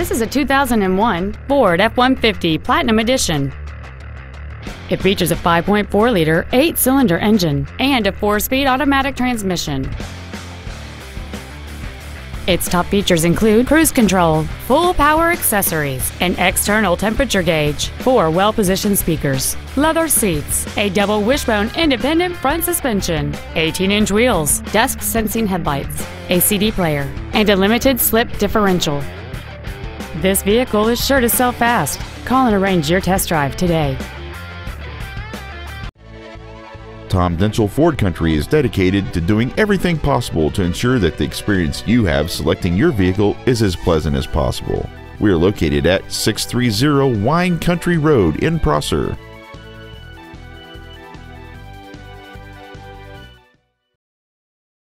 This is a 2001 Ford F-150 Platinum Edition. It features a 5.4-liter, eight-cylinder engine and a four-speed automatic transmission. Its top features include cruise control, full power accessories, an external temperature gauge, four well-positioned speakers, leather seats, a double wishbone independent front suspension, 18-inch wheels, dusk sensing headlights, a CD player, and a limited slip differential. This vehicle is sure to sell fast. Call and arrange your test drive today. Tom Denchel Ford Country is dedicated to doing everything possible to ensure that the experience you have selecting your vehicle is as pleasant as possible. We are located at 630 Wine Country Road in Prosser.